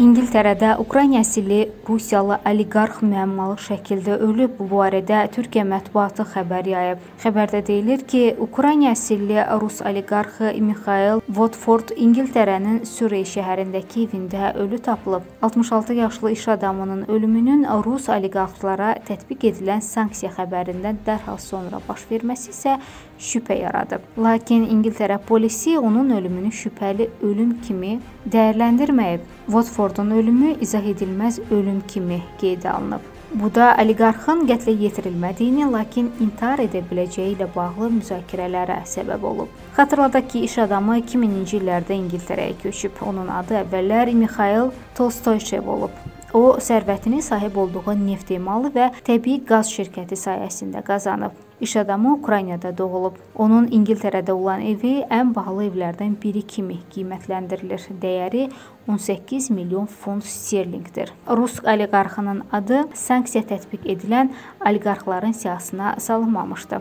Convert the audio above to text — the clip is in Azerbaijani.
İngiltərədə Ukrayna əsilli Rusiyalı oliqarx müəmmalı şəkildə ölüb. Bu barədə Türkiyə mətbuatı xəbər yayıb. Xəbərdə deyilir ki, Ukrayna əsilli rus oliqarxı Mixail Votford İngiltərənin Surrey şəhərindəki evində ölü tapılıb. 66 yaşlı iş adamının ölümünün rus oliqarxlara tətbiq edilən sanksiya xəbərindən dərhal sonra baş verməsi isə şübhə yaradıb. Lakin İngiltərə polisi onun ölümünü şübhəli ölüm kimi dəyərləndirməyib. Watfordun ölümü izah edilməz ölüm kimi qeydə alınıb. Bu da oliqarxın qətlə yetirilmədiyini, lakin intihar edə biləcəyi ilə bağlı müzakirələrə səbəb olub. Xatırladaq ki, iş adamı 2000-ci illərdə İngiltərəyə köçüb. Onun adı əvvəllər Mikhail Tolstoyçev olub. O, sərvətini sahib olduğu neft emalı və təbii qaz şirkəti sayəsində qazanıb. İş adamı Ukraynada doğulub. Onun İngiltərədə olan evi ən bahalı evlərdən biri kimi qiymətləndirilir. Dəyəri 18 milyon funt sterlinqdir. Rus oliqarxının adı sanksiya tətbiq edilən oliqarxların siyahısına salınmamışdı.